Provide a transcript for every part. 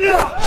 Yeah!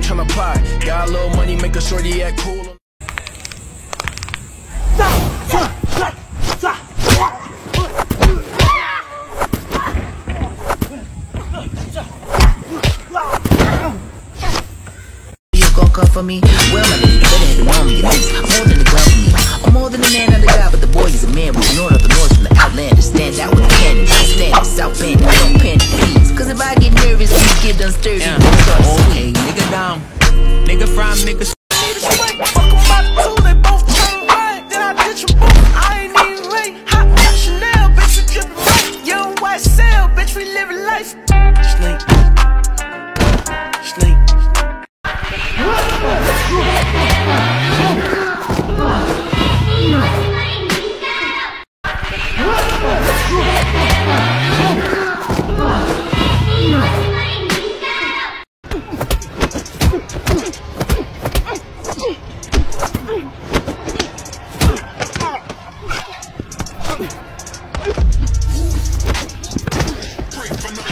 I see him tryna ply. Got a little money, make a shorty act cool. You for me? Well, my nigga, you better have the mom your knees. More than the gun for me. I'm more than a man under God, but the boy is a man with north of the north from the outlander. Action.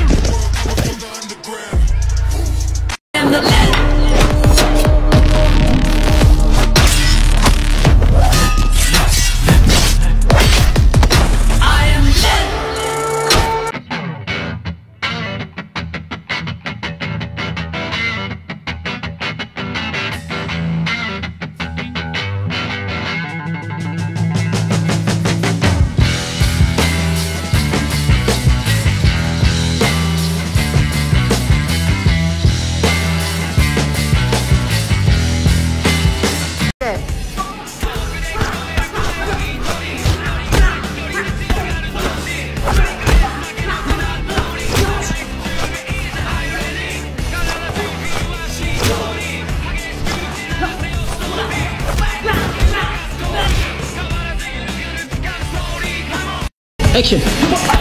Everybody